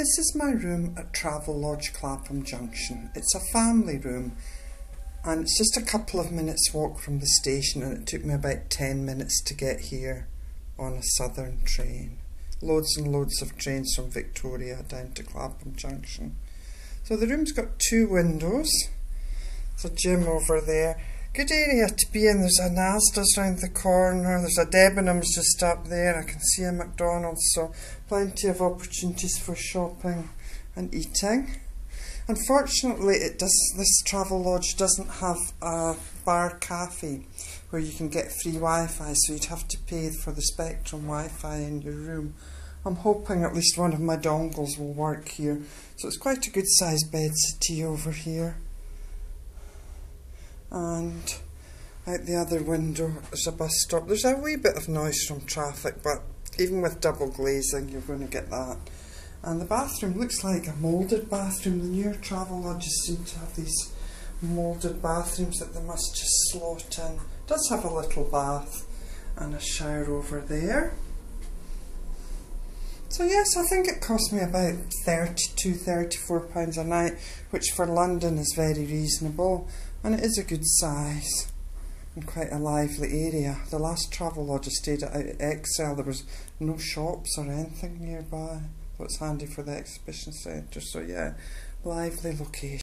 This is my room at Travelodge Clapham Junction. It's a family room and it's just a couple of minutes walk from the station and it took me about 10 minutes to get here on a southern train. Loads and loads of trains from Victoria down to Clapham Junction. So the room's got two windows. There's a gym over there. Good area to be in. There's a Asda's round the corner. There's a Debenhams just up there. I can see a McDonald's. So plenty of opportunities for shopping and eating. Unfortunately, it does. This Travelodge doesn't have a bar cafe where you can get free Wi-Fi, so you'd have to pay for the Spectrum Wi-Fi in your room. I'm hoping at least one of my dongles will work here. So it's quite a good sized bed city over here and out the other window is a bus stop. There's a wee bit of noise from traffic, but even with double glazing, you're going to get that. And the bathroom looks like a moulded bathroom. The newer Travelodges seem to have these moulded bathrooms that they must just slot in. It does have a little bath and a shower over there. So yes, I think it cost me about 32, 34 pounds a night, which for London is very reasonable and it is a good size and quite a lively area. The last Travelodge I stayed at Excel, there was no shops or anything nearby. It's handy for the exhibition centre. So yeah, lively location.